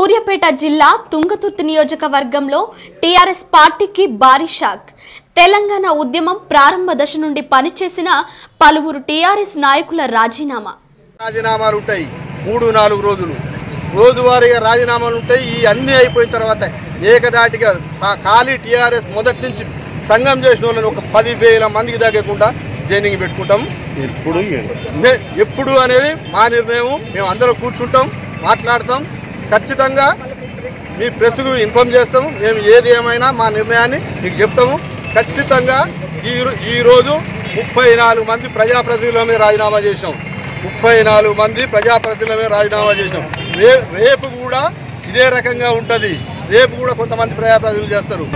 సూర్యాపేట జిల్లా తుంగతుర్తి నియోజకవర్గంలో టీఆర్ఎస్ పార్టీకి భారీ షాక్. తెలంగాణ ఉద్యమం ప్రారంభ దశ నుండి పనిచేసిన పలువురు టీఆర్ఎస్ నాయకుల రాజీనామా. రాజీనామాలు ఉంటాయి. మూడు నాలుగు రోజులు. రోజువారీగా రాజీనామాలు ఉంటాయి. ఈ అన్ని అయిపోయిన తర్వాత ఏకదాటిగా ఆ ఖాళీ టీఆర్ఎస్ మొదటి నుంచి సంఘం చేసిన వాళ్ళని ఒక పది వేల మందికి తగ్గకుండా జైనింగ్ పెట్టుకుంటాం. ఇప్పుడు మే- ఎప్పుడు అనేది మా నిర్ణయం మేము అందరం కూర్చుంటాం మాట్లాడతాం. ఖచ్చితంగా మీ ప్రెస్కు ఇన్ఫామ్ చేస్తాము. మేము ఏది ఏమైనా మా నిర్ణయాన్ని మీకు చెప్తాము. ఖచ్చితంగా ఈ రో- ఈ రోజు ముప్పై నాలుగు మంది ప్రజాప్రతినిధులమే రాజీనామా చేసినాం ముప్పై నాలుగు మంది ప్రజాప్రతినిధులమే రాజీనామా చేసినాం రే రేపు కూడా ఇదే రకంగా ఉంటుంది. రేపు కూడా కొంతమంది ప్రజాప్రతినిధులు చేస్తారు.